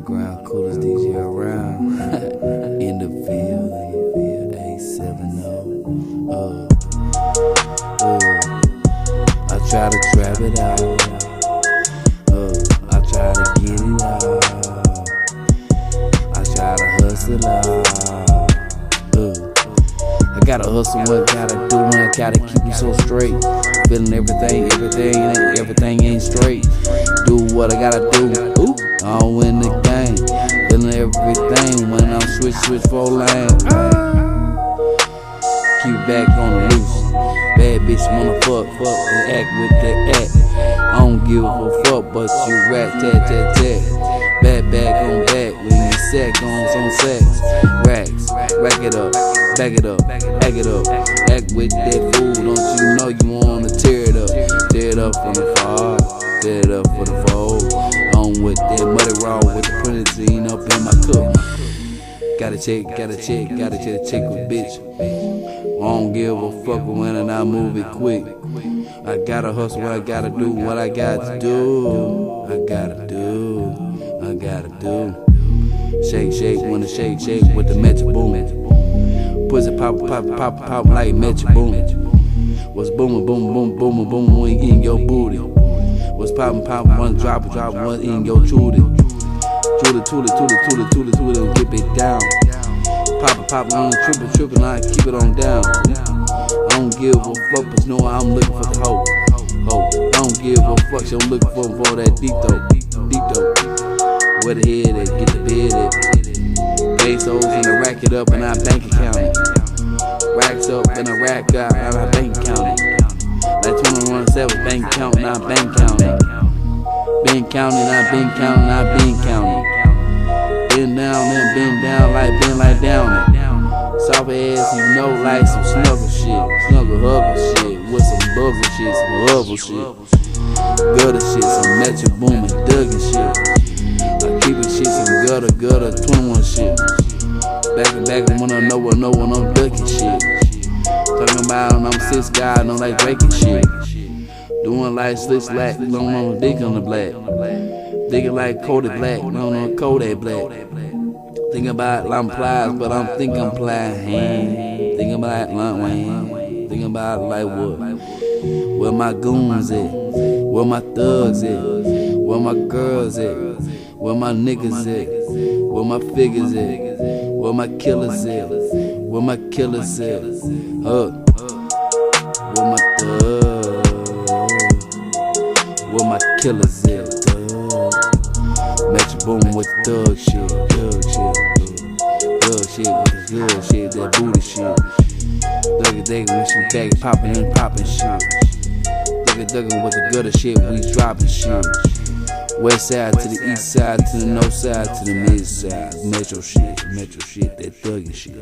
underground coolest DJ around. In the field, A70. Uh, uh, I try to trap it out. Uh, I gotta hustle what gotta do when I gotta keep it so straight. Feeling everything, everything, ain't- everything ain't straight. Do what I gotta do. Ooh, I don't win the game. Feeling everything when I'm switch, switch four lane. Keep back on the loose. Bad bitch wanna fuck, fuck, and act with that act. I don't give a fuck, but you rat tat tat tat. Back back on back when you sack on some sex. Racks, rack it up, back it up, back it up. Act with that fool, don't you know you wanna tear it up? Tear it up from the far, tear it up for the fold. On with that muddy raw with the printing up in my cup. Gotta check, gotta check, gotta check, check with bitch. I don't give a fuck when and I move it quick. I gotta hustle what I gotta do, what I got to do. I gotta do, I gotta do. Shake, shake, wanna shake, shake with the metro boom. Pussy pop, pop, pop, pop like metro boom. What's booming, boom, boom, boom, boom, when in your booty. What's poppin', poppin', one drop, drop, one in your chooty. Chooty, chooty, chooty, chooty, chooty, chooty, dip it down. Poppin', poppin', on trippin', trippin', I keep it on down. I don't give a fuck, but know I'm looking for the hoe. Hoe. I don't give a fuck, so I'm looking for, for that deep though. Deep though. Where the head at, get the bed at. Pesos and I rack it up and I bank account it. Racks up and I rack out and I bank count it. Like 21 7 bank count I bank count it. Been counting, I been counting, I been counting. Been down and been down like been like down it. Soft ass, you know, like some snuggle shit, snuggle huggle shit, with some buggle shit, some hubble shit, gutter shit, some Metro Boomin, dugging shit. Gutter, gutter, 21 shit. Back and back, I wanna know what, know when I'm ducking shit. Talking about I'm six guy, don't like breaking shit. Doing like slick slack, don't know dick on the black. Thinking like Cody Black, don't know Kodak Black. Thinking about I'm Plies, but I'm thinking plying. Thinking about Lil Wayne. Thinking about like what? Where my goons at? Where my thugs at? Where my girls at? Where my niggas at? Where my figures at? Where my killers at? Where my killers at? Huh? Where my thugs? Where my killers at? Thug. Metro boom with thug shit, thug shit, thug shit with the good shit, that booty shit. Thuggy thuggy when she back popping and popping shit. Thuggy thuggy with the gutter shit, we dropping shit. West side to the east side to the north side to the mid side. Metro shit, metro shit, that thugging shit.